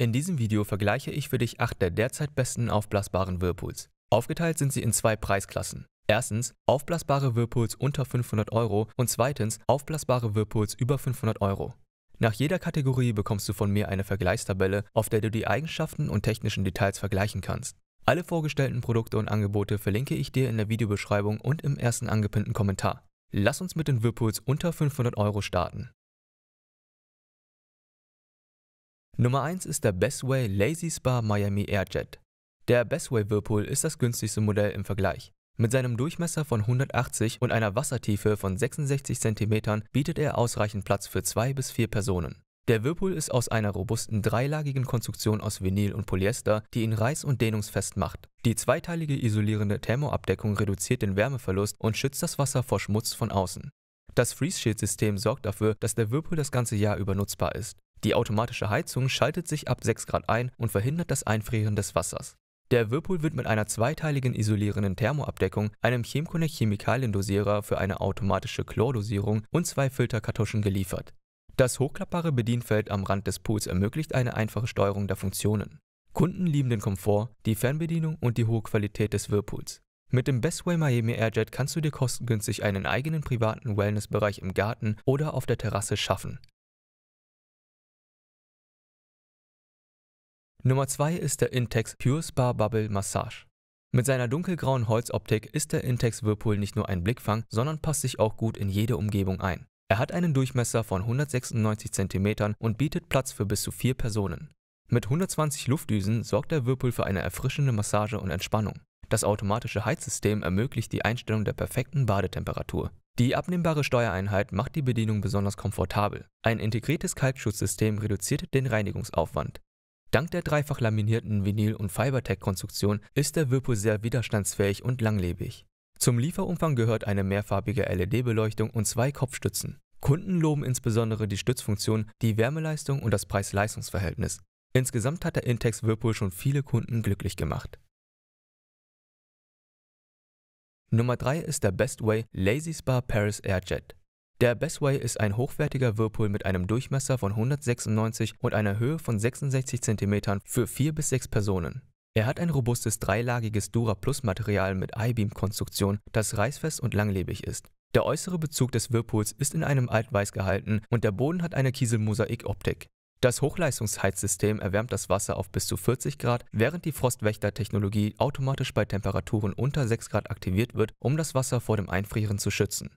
In diesem Video vergleiche ich für dich acht der derzeit besten aufblasbaren Whirlpools. Aufgeteilt sind sie in zwei Preisklassen. Erstens aufblasbare Whirlpools unter 500 Euro und zweitens aufblasbare Whirlpools über 500 Euro. Nach jeder Kategorie bekommst du von mir eine Vergleichstabelle, auf der du die Eigenschaften und technischen Details vergleichen kannst. Alle vorgestellten Produkte und Angebote verlinke ich dir in der Videobeschreibung und im ersten angepinnten Kommentar. Lass uns mit den Whirlpools unter 500 Euro starten. Nummer 1 ist der Bestway Lazy Spa Miami Airjet. Der Bestway Whirlpool ist das günstigste Modell im Vergleich. Mit seinem Durchmesser von 180 und einer Wassertiefe von 66 cm bietet er ausreichend Platz für zwei bis vier Personen. Der Whirlpool ist aus einer robusten dreilagigen Konstruktion aus Vinyl und Polyester, die ihn reiß- und dehnungsfest macht. Die zweiteilige isolierende Thermoabdeckung reduziert den Wärmeverlust und schützt das Wasser vor Schmutz von außen. Das Freeze Shield System sorgt dafür, dass der Whirlpool das ganze Jahr über nutzbar ist. Die automatische Heizung schaltet sich ab 6 Grad ein und verhindert das Einfrieren des Wassers. Der Whirlpool wird mit einer zweiteiligen isolierenden Thermoabdeckung, einem Chemconnect Chemikaliendosierer für eine automatische Chlordosierung und zwei Filterkartuschen geliefert. Das hochklappbare Bedienfeld am Rand des Pools ermöglicht eine einfache Steuerung der Funktionen. Kunden lieben den Komfort, die Fernbedienung und die hohe Qualität des Whirlpools. Mit dem Bestway Miami Airjet kannst du dir kostengünstig einen eigenen privaten Wellnessbereich im Garten oder auf der Terrasse schaffen. Nummer 2 ist der Intex Pure Spa Bubble Massage. Mit seiner dunkelgrauen Holzoptik ist der Intex Whirlpool nicht nur ein Blickfang, sondern passt sich auch gut in jede Umgebung ein. Er hat einen Durchmesser von 196 cm und bietet Platz für bis zu vier Personen. Mit 120 Luftdüsen sorgt der Whirlpool für eine erfrischende Massage und Entspannung. Das automatische Heizsystem ermöglicht die Einstellung der perfekten Badetemperatur. Die abnehmbare Steuereinheit macht die Bedienung besonders komfortabel. Ein integriertes Kalkschutzsystem reduziert den Reinigungsaufwand. Dank der dreifach laminierten Vinyl- und Fibertech-Konstruktion ist der Whirlpool sehr widerstandsfähig und langlebig. Zum Lieferumfang gehört eine mehrfarbige LED-Beleuchtung und zwei Kopfstützen. Kunden loben insbesondere die Stützfunktion, die Wärmeleistung und das Preis-Leistungs-Verhältnis. Insgesamt hat der Intex Whirlpool schon viele Kunden glücklich gemacht. Nummer 3 ist der Bestway Lazy Spa Paris Airjet. Der Bestway ist ein hochwertiger Whirlpool mit einem Durchmesser von 196 und einer Höhe von 66 cm für 4 bis 6 Personen. Er hat ein robustes dreilagiges Dura-Plus-Material mit I-Beam-Konstruktion, das reißfest und langlebig ist. Der äußere Bezug des Whirlpools ist in einem Altweiß gehalten und der Boden hat eine Kieselmosaik-Optik. Das Hochleistungsheizsystem erwärmt das Wasser auf bis zu 40 Grad, während die Frostwächter-Technologie automatisch bei Temperaturen unter 6 Grad aktiviert wird, um das Wasser vor dem Einfrieren zu schützen.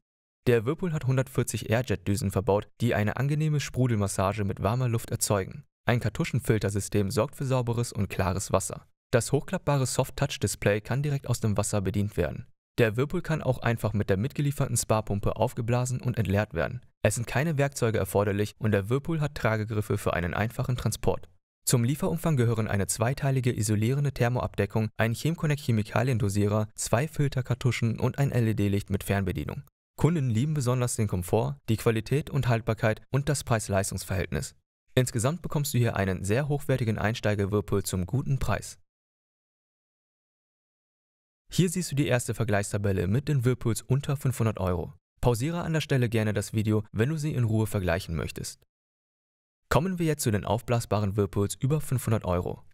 Der Whirlpool hat 140 Airjet-Düsen verbaut, die eine angenehme Sprudelmassage mit warmer Luft erzeugen. Ein Kartuschenfiltersystem sorgt für sauberes und klares Wasser. Das hochklappbare Soft-Touch-Display kann direkt aus dem Wasser bedient werden. Der Whirlpool kann auch einfach mit der mitgelieferten Spa-Pumpe aufgeblasen und entleert werden. Es sind keine Werkzeuge erforderlich und der Whirlpool hat Tragegriffe für einen einfachen Transport. Zum Lieferumfang gehören eine zweiteilige isolierende Thermoabdeckung, ein Chemconnect Chemikaliendosierer, zwei Filterkartuschen und ein LED-Licht mit Fernbedienung. Kunden lieben besonders den Komfort, die Qualität und Haltbarkeit und das Preis-Leistungs-Verhältnis. Insgesamt bekommst du hier einen sehr hochwertigen Einsteiger-Whirlpool zum guten Preis. Hier siehst du die erste Vergleichstabelle mit den Whirlpools unter 500 Euro. Pausiere an der Stelle gerne das Video, wenn du sie in Ruhe vergleichen möchtest. Kommen wir jetzt zu den aufblasbaren Whirlpools über 500 Euro.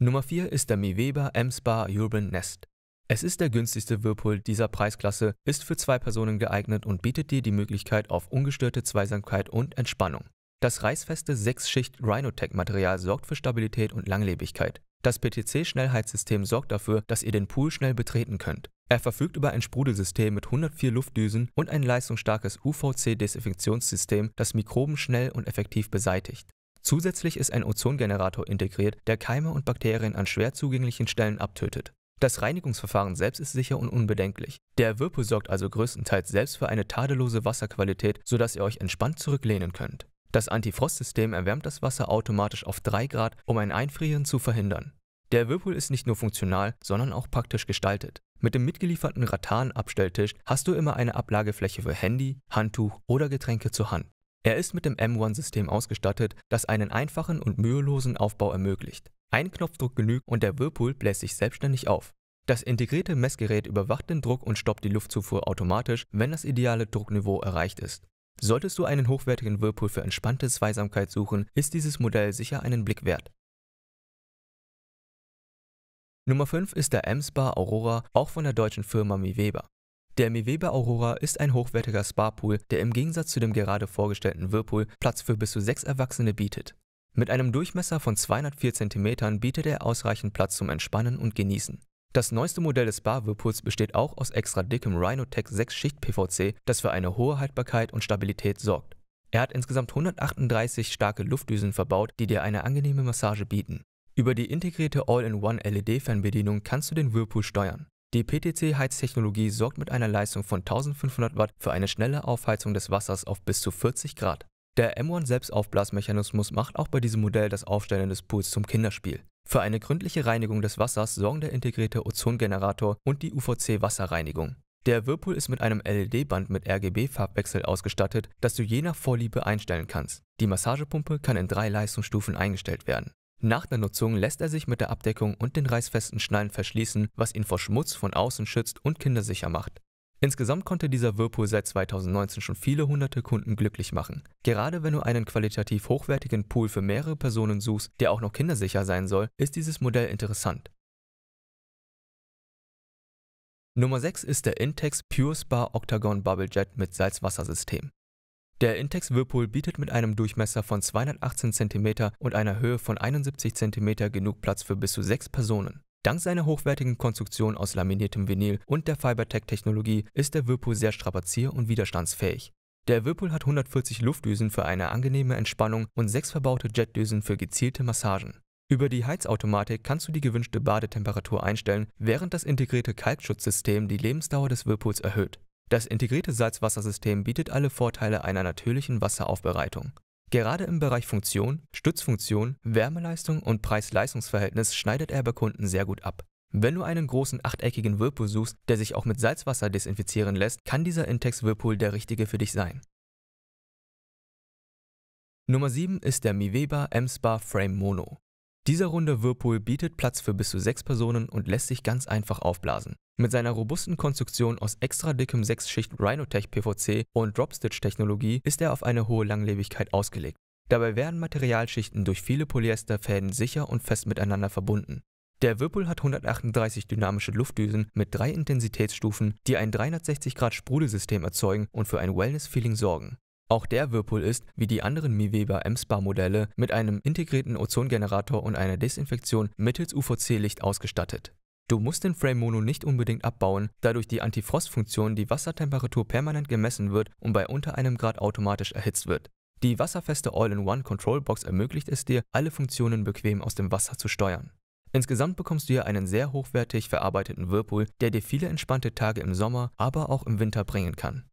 Nummer 4 ist der Miweber M-Spa Urban Nest. Es ist der günstigste Whirlpool dieser Preisklasse, ist für zwei Personen geeignet und bietet dir die Möglichkeit auf ungestörte Zweisamkeit und Entspannung. Das reißfeste 6-Schicht Rhinotech-Material sorgt für Stabilität und Langlebigkeit. Das PTC-Schnellheitssystem sorgt dafür, dass ihr den Pool schnell betreten könnt. Er verfügt über ein Sprudelsystem mit 104 Luftdüsen und ein leistungsstarkes UVC-Desinfektionssystem, das Mikroben schnell und effektiv beseitigt. Zusätzlich ist ein Ozongenerator integriert, der Keime und Bakterien an schwer zugänglichen Stellen abtötet. Das Reinigungsverfahren selbst ist sicher und unbedenklich. Der Whirlpool sorgt also größtenteils selbst für eine tadellose Wasserqualität, sodass ihr euch entspannt zurücklehnen könnt. Das Antifrostsystem erwärmt das Wasser automatisch auf 3 Grad, um ein Einfrieren zu verhindern. Der Whirlpool ist nicht nur funktional, sondern auch praktisch gestaltet. Mit dem mitgelieferten Rattan-Abstelltisch hast du immer eine Ablagefläche für Handy, Handtuch oder Getränke zur Hand. Er ist mit dem M1-System ausgestattet, das einen einfachen und mühelosen Aufbau ermöglicht. Ein Knopfdruck genügt und der Whirlpool bläst sich selbstständig auf. Das integrierte Messgerät überwacht den Druck und stoppt die Luftzufuhr automatisch, wenn das ideale Druckniveau erreicht ist. Solltest du einen hochwertigen Whirlpool für entspannte Zweisamkeit suchen, ist dieses Modell sicher einen Blick wert. Nummer 5 ist der M-Spa Aurora, auch von der deutschen Firma Miweber. Der Miweber Aurora ist ein hochwertiger Spa-Pool, der im Gegensatz zu dem gerade vorgestellten Whirlpool Platz für bis zu sechs Erwachsene bietet. Mit einem Durchmesser von 204 cm bietet er ausreichend Platz zum Entspannen und Genießen. Das neueste Modell des Spa-Whirlpools besteht auch aus extra dickem Rhinotech 6-Schicht PVC, das für eine hohe Haltbarkeit und Stabilität sorgt. Er hat insgesamt 138 starke Luftdüsen verbaut, die dir eine angenehme Massage bieten. Über die integrierte All-in-One LED-Fernbedienung kannst du den Whirlpool steuern. Die PTC-Heiztechnologie sorgt mit einer Leistung von 1500 Watt für eine schnelle Aufheizung des Wassers auf bis zu 40 Grad. Der M1 Selbstaufblasmechanismus macht auch bei diesem Modell das Aufstellen des Pools zum Kinderspiel. Für eine gründliche Reinigung des Wassers sorgen der integrierte Ozongenerator und die UVC-Wasserreinigung. Der Whirlpool ist mit einem LED-Band mit RGB-Farbwechsel ausgestattet, das du je nach Vorliebe einstellen kannst. Die Massagepumpe kann in drei Leistungsstufen eingestellt werden. Nach der Nutzung lässt er sich mit der Abdeckung und den reißfesten Schnallen verschließen, was ihn vor Schmutz von außen schützt und kindersicher macht. Insgesamt konnte dieser Whirlpool seit 2019 schon viele hunderte Kunden glücklich machen. Gerade wenn du einen qualitativ hochwertigen Pool für mehrere Personen suchst, der auch noch kindersicher sein soll, ist dieses Modell interessant. Nummer 6 ist der Intex Pure Spa Octagon Bubble Jet mit Salzwassersystem. Der Intex Whirlpool bietet mit einem Durchmesser von 218 cm und einer Höhe von 71 cm genug Platz für bis zu sechs Personen. Dank seiner hochwertigen Konstruktion aus laminiertem Vinyl und der Fibertech-Technologie ist der Whirlpool sehr strapazier- und widerstandsfähig. Der Whirlpool hat 140 Luftdüsen für eine angenehme Entspannung und sechs verbaute Jetdüsen für gezielte Massagen. Über die Heizautomatik kannst du die gewünschte Badetemperatur einstellen, während das integrierte Kalkschutzsystem die Lebensdauer des Whirlpools erhöht. Das integrierte Salzwassersystem bietet alle Vorteile einer natürlichen Wasseraufbereitung. Gerade im Bereich Funktion, Stützfunktion, Wärmeleistung und Preis-Leistungs-Verhältnis schneidet er bei Kunden sehr gut ab. Wenn du einen großen achteckigen Whirlpool suchst, der sich auch mit Salzwasser desinfizieren lässt, kann dieser Intex Whirlpool der richtige für dich sein. Nummer 7 ist der Miweber M-Spa Frame Mono. Dieser runde Whirlpool bietet Platz für bis zu sechs Personen und lässt sich ganz einfach aufblasen. Mit seiner robusten Konstruktion aus extra dickem 6-Schicht Rhinotech PVC und Dropstitch-Technologie ist er auf eine hohe Langlebigkeit ausgelegt. Dabei werden Materialschichten durch viele Polyesterfäden sicher und fest miteinander verbunden. Der Whirlpool hat 138 dynamische Luftdüsen mit drei Intensitätsstufen, die ein 360 Grad Sprudelsystem erzeugen und für ein Wellness-Feeling sorgen. Auch der Whirlpool ist, wie die anderen Miweber M-Spa-Modelle, mit einem integrierten Ozongenerator und einer Desinfektion mittels UVC-Licht ausgestattet. Du musst den Frame Mono nicht unbedingt abbauen, da durch die Antifrostfunktion die Wassertemperatur permanent gemessen wird und bei unter einem Grad automatisch erhitzt wird. Die wasserfeste All-in-One Control Box ermöglicht es dir, alle Funktionen bequem aus dem Wasser zu steuern. Insgesamt bekommst du hier einen sehr hochwertig verarbeiteten Whirlpool, der dir viele entspannte Tage im Sommer, aber auch im Winter bringen kann.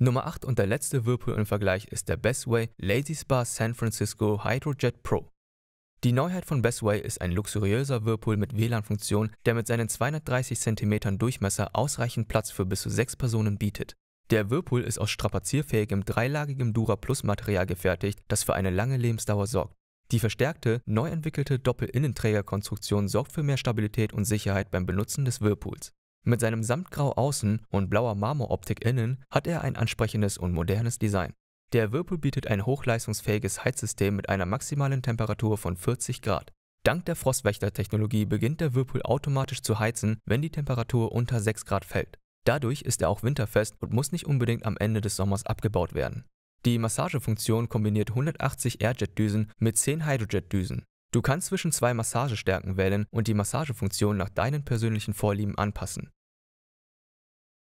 Nummer 8 und der letzte Whirlpool im Vergleich ist der Bestway Lazy Spa San Francisco Hydrojet Pro. Die Neuheit von Bestway ist ein luxuriöser Whirlpool mit WLAN-Funktion, der mit seinen 230 cm Durchmesser ausreichend Platz für bis zu sechs Personen bietet. Der Whirlpool ist aus strapazierfähigem dreilagigem Dura Plus Material gefertigt, das für eine lange Lebensdauer sorgt. Die verstärkte, neu entwickelte Doppelinnenträgerkonstruktion sorgt für mehr Stabilität und Sicherheit beim Benutzen des Whirlpools. Mit seinem Samtgrau außen und blauer Marmoroptik innen hat er ein ansprechendes und modernes Design. Der Whirlpool bietet ein hochleistungsfähiges Heizsystem mit einer maximalen Temperatur von 40 Grad. Dank der Frostwächter-Technologie beginnt der Whirlpool automatisch zu heizen, wenn die Temperatur unter 6 Grad fällt. Dadurch ist er auch winterfest und muss nicht unbedingt am Ende des Sommers abgebaut werden. Die Massagefunktion kombiniert 180 Airjet-Düsen mit 10 Hydrojet-Düsen. Du kannst zwischen zwei Massagestärken wählen und die Massagefunktion nach deinen persönlichen Vorlieben anpassen.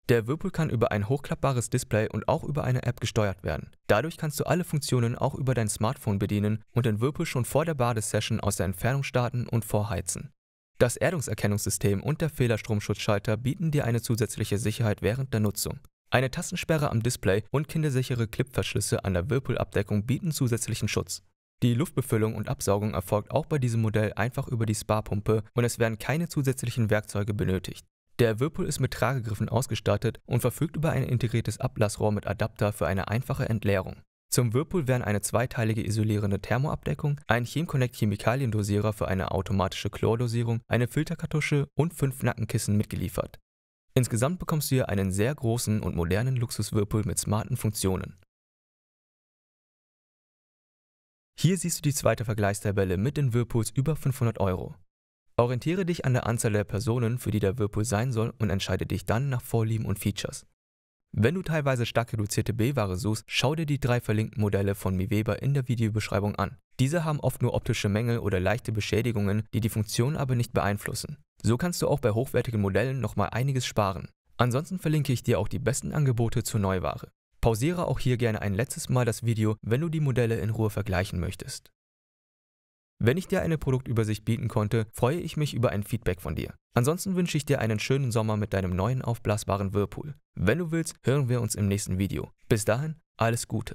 Der Whirlpool kann über ein hochklappbares Display und auch über eine App gesteuert werden. Dadurch kannst du alle Funktionen auch über dein Smartphone bedienen und den Whirlpool schon vor der Badesession aus der Entfernung starten und vorheizen. Das Erdungserkennungssystem und der Fehlerstromschutzschalter bieten dir eine zusätzliche Sicherheit während der Nutzung. Eine Tastensperre am Display und kindersichere Clipverschlüsse an der Whirlpool-Abdeckung bieten zusätzlichen Schutz. Die Luftbefüllung und Absaugung erfolgt auch bei diesem Modell einfach über die Spa-Pumpe und es werden keine zusätzlichen Werkzeuge benötigt. Der Whirlpool ist mit Tragegriffen ausgestattet und verfügt über ein integriertes Ablassrohr mit Adapter für eine einfache Entleerung. Zum Whirlpool werden eine zweiteilige isolierende Thermoabdeckung, ein ChemConnect Chemikaliendosierer für eine automatische Chlordosierung, eine Filterkartusche und fünf Nackenkissen mitgeliefert. Insgesamt bekommst du hier einen sehr großen und modernen Luxus-Whirlpool mit smarten Funktionen. Hier siehst du die zweite Vergleichstabelle mit den Whirlpools über 500 Euro. Orientiere dich an der Anzahl der Personen, für die der Whirlpool sein soll und entscheide dich dann nach Vorlieben und Features. Wenn du teilweise stark reduzierte B-Ware suchst, schau dir die drei verlinkten Modelle von Miweber in der Videobeschreibung an. Diese haben oft nur optische Mängel oder leichte Beschädigungen, die die Funktion aber nicht beeinflussen. So kannst du auch bei hochwertigen Modellen nochmal einiges sparen. Ansonsten verlinke ich dir auch die besten Angebote zur Neuware. Pausiere auch hier gerne ein letztes Mal das Video, wenn du die Modelle in Ruhe vergleichen möchtest. Wenn ich dir eine Produktübersicht bieten konnte, freue ich mich über ein Feedback von dir. Ansonsten wünsche ich dir einen schönen Sommer mit deinem neuen aufblasbaren Whirlpool. Wenn du willst, hören wir uns im nächsten Video. Bis dahin, alles Gute.